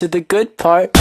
to the good part.